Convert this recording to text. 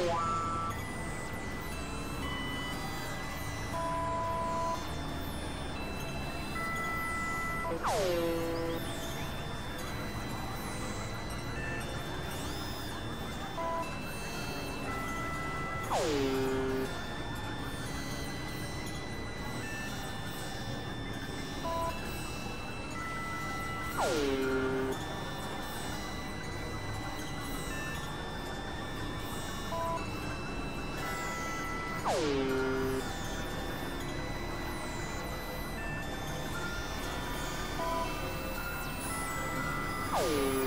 Oh. Oh.